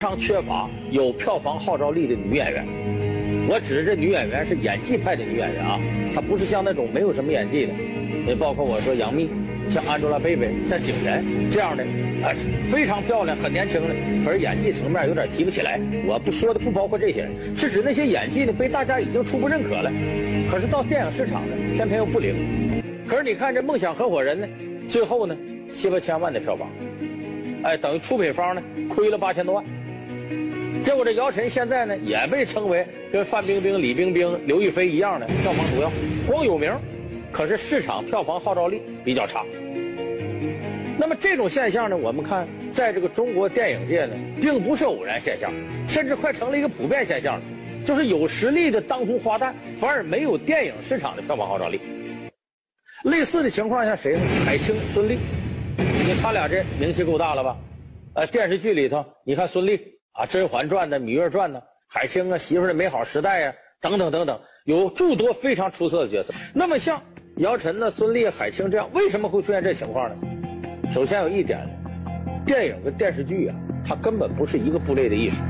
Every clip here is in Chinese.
常缺乏有票房号召力的女演员。我指的这女演员是演技派的女演员啊，她不是像那种没有什么演技的，也包括我说杨幂、像 Angelababy、像景甜这样的，啊，非常漂亮、很年轻的，可是演技层面有点提不起来。我不说的不包括这些人，是指那些演技呢被大家已经初步认可了，可是到电影市场呢偏偏又不灵。可是你看这《梦想合伙人》呢，最后呢七八千万的票房，哎，等于出品方呢亏了八千多万。结果这姚晨现在呢，也被称为跟范冰冰、李冰冰、刘亦菲一样的票房毒药，光有名，可是市场票房号召力比较差。那么这种现象呢，我们看在这个中国电影界呢，并不是偶然现象，甚至快成了一个普遍现象了，就是有实力的当红花旦反而没有电影市场的票房号召力。类似的情况下谁呢？海清、孙俪，你看他俩这名气够大了吧？呃，电视剧里头，你看孙俪。啊，《甄嬛传》呢，《芈月传》呢，海清啊，《媳妇的美好时代》呀，等等等等，有诸多非常出色的角色。那么像姚晨呢、孙俪、海清这样，为什么会出现这情况呢？首先有一点，电影跟电视剧啊，它根本不是一个部类的艺术。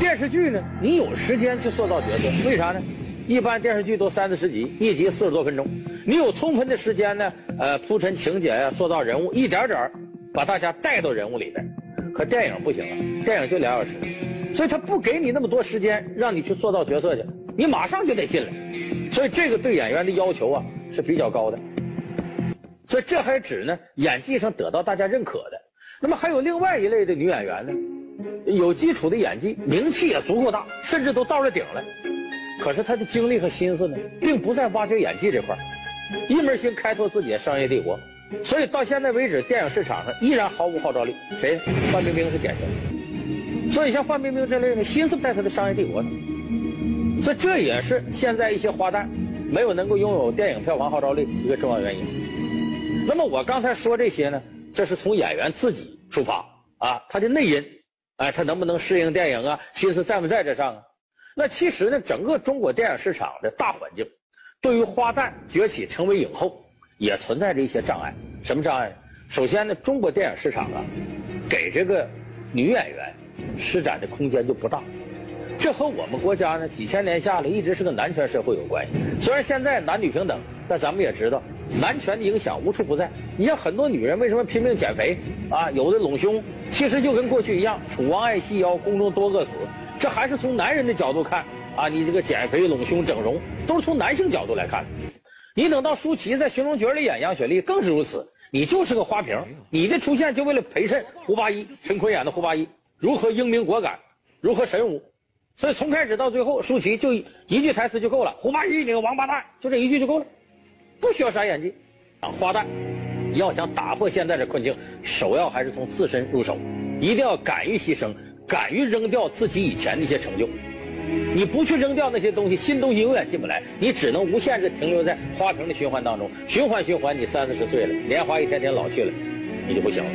电视剧呢，你有时间去塑造角色，为啥呢？一般电视剧都三四十集，一集四十多分钟，你有充分的时间呢，呃，铺陈情节呀，塑造人物，一点点把大家带到人物里边。可电影不行啊，电影就俩小时，所以他不给你那么多时间让你去塑造角色去，你马上就得进来，所以这个对演员的要求啊是比较高的。所以这还指呢演技上得到大家认可的。那么还有另外一类的女演员呢，有基础的演技，名气也足够大，甚至都到了顶了，可是她的精力和心思呢，并不在挖掘演技这块一门心开拓自己的商业帝国。所以到现在为止，电影市场上依然毫无号召力。谁？范冰冰是典型。所以像范冰冰这类的，心思在她的商业帝国上。所以这也是现在一些花旦没有能够拥有电影票房号召力一个重要原因。那么我刚才说这些呢，这是从演员自己出发啊，他的内因，哎，他能不能适应电影啊？心思在不在这上啊？那其实呢，整个中国电影市场的大环境，对于花旦崛起成为影后。也存在着一些障碍，什么障碍？首先呢，中国电影市场啊，给这个女演员施展的空间就不大，这和我们国家呢几千年下来一直是个男权社会有关系。虽然现在男女平等，但咱们也知道，男权的影响无处不在。你像很多女人为什么拼命减肥啊？有的隆胸，其实就跟过去一样，楚王爱细腰，宫中多饿死。这还是从男人的角度看啊，你这个减肥、隆胸、整容，都是从男性角度来看。你等到舒淇在《寻龙诀》里演杨雪丽，更是如此。你就是个花瓶，你的出现就为了陪衬胡八一。陈坤演的胡八一如何英明果敢，如何神武，所以从开始到最后，舒淇就一句台词就够了：“胡八一，你个王八蛋！”就这一句就够了，不需要啥演技。啊花旦，要想打破现在的困境，首要还是从自身入手，一定要敢于牺牲，敢于扔掉自己以前的一些成就。你不去扔掉那些东西，新东西永远进不来，你只能无限制停留在花瓶的循环当中，循环循环，你三四十岁了，年华一天天老去了，你就不行了。